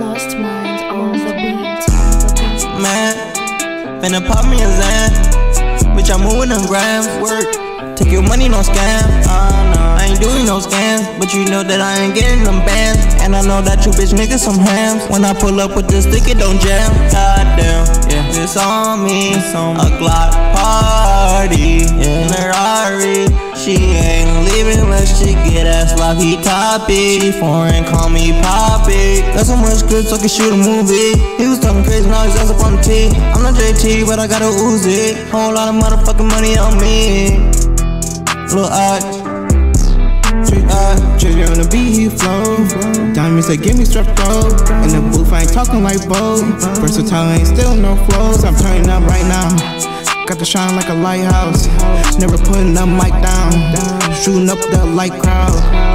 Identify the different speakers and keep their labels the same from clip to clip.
Speaker 1: Lost mind on the beat. Man, finna pop me a Xan. Bitch, I'm moving them grams. Work. Take your money, no scam. Uh, no. I ain't doing no scams, but you know that I ain't getting them bands. And I know that you bitch niggas some hams. When I pull up with this stick, it don't jam. Goddamn, yeah, it's on me. It's on me. A Glock party. Yeah. Sloppy topic. She foreign, call me Poppy. Got so much good, so I can shoot a movie. He was talking crazy, now he's ass up on the T. I'm not JT, but I got a Uzi. Whole lot of motherfucking money on me. Lil Axe.
Speaker 2: Trigger on the beat, he flow. Diamonds they give me strep throat. In the booth, I ain't talking like Bo. Versatile I ain't still no flows. I'm turning up right now. To shine like a lighthouse. Never putting up mic down. Shooting up the light crowd.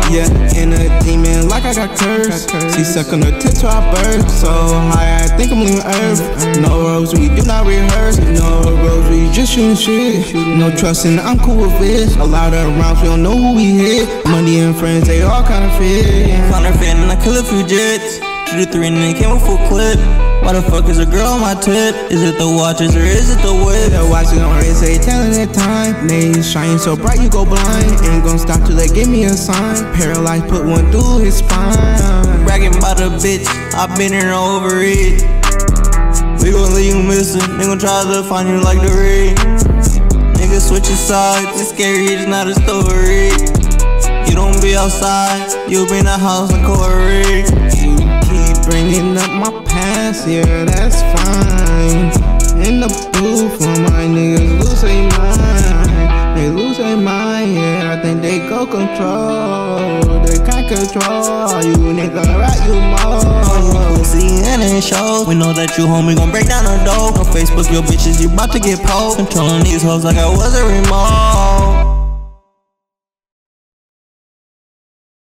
Speaker 2: Yeah, in a demon like I got cursed. She suck on her tip to I birth. So high, I think I'm leaving earth. No roads, we do not rehearse. No roads, we just shooting shit. No trusting, I'm cool with this. A lot of rounds, we don't know who we hit. Money and friends, they all kind of fit.
Speaker 1: Counterfeit and I kill a few jets. Shoot a three and then came with full clip. Why the fuck is a girl on my tip? Is it the watches or is it the whip?
Speaker 2: The watches on wrist, say telling the time. They shine so bright you go blind. Ain't gonna stop till they give me a sign. Paralyzed, put one through his spine.
Speaker 1: Bragging about a bitch, I've been here over it. We gon' leave you missing, they gon' try to find you like the ring. Niggas switching sides, it's scary, it's not a story. You don't be outside, you be in the house like Corey.
Speaker 2: Yeah, that's fine. In the booth, for my niggas lose their mind. They lose their mind, yeah, I think they go control. They can't control you, nigga, right? You more.
Speaker 1: And shows. We know that you homie gon' break down the door. On Facebook, your bitches, you bout to get posed. Controlling these hoes like I was a remote.